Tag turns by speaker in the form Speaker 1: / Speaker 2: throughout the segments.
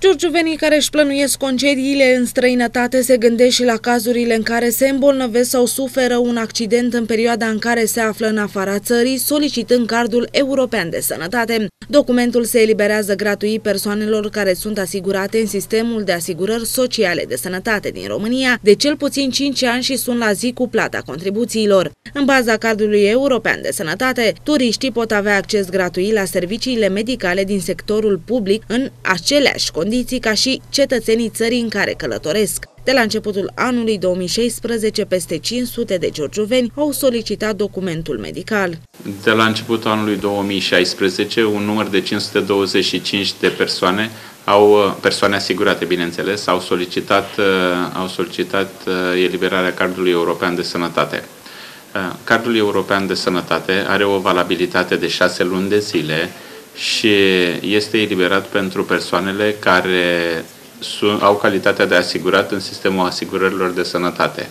Speaker 1: Giurgiuvenii care își plănuiesc concediile în străinătate se gândesc și la cazurile în care se îmbolnăvesc sau suferă un accident în perioada în care se află în afara țării, solicitând cardul european de sănătate. Documentul se eliberează gratuit persoanelor care sunt asigurate în sistemul de asigurări sociale de sănătate din România de cel puțin 5 ani și sunt la zi cu plata contribuțiilor. În baza cardului european de sănătate, turiștii pot avea acces gratuit la serviciile medicale din sectorul public în aceleași condiții condiții ca și cetățenii țării în care călătoresc. De la începutul anului 2016, peste 500 de giurgiuveni au solicitat documentul medical.
Speaker 2: De la începutul anului 2016, un număr de 525 de persoane au persoane asigurate, bineînțeles, au solicitat, uh, au solicitat uh, eliberarea cardului european de sănătate. Uh, cardul european de sănătate are o valabilitate de 6 luni de zile și este eliberat pentru persoanele care sunt, au calitatea de asigurat în sistemul asigurărilor de sănătate.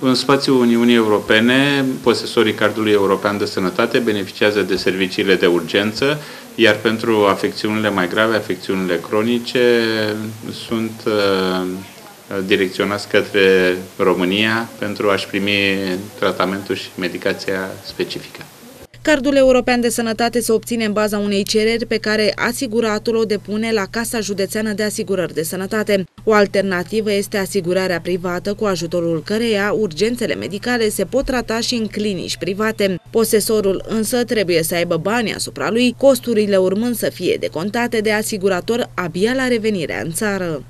Speaker 2: În spațiul Uniunii Europene, posesorii cardului european de sănătate beneficiază de serviciile de urgență, iar pentru afecțiunile mai grave, afecțiunile cronice, sunt uh, direcționați către România pentru a-și primi tratamentul și medicația specifică.
Speaker 1: Cardul european de sănătate se obține în baza unei cereri pe care asiguratul o depune la Casa Județeană de Asigurări de Sănătate. O alternativă este asigurarea privată, cu ajutorul căreia urgențele medicale se pot trata și în clinici private. Posesorul însă trebuie să aibă bani asupra lui, costurile urmând să fie decontate de asigurator abia la revenirea în țară.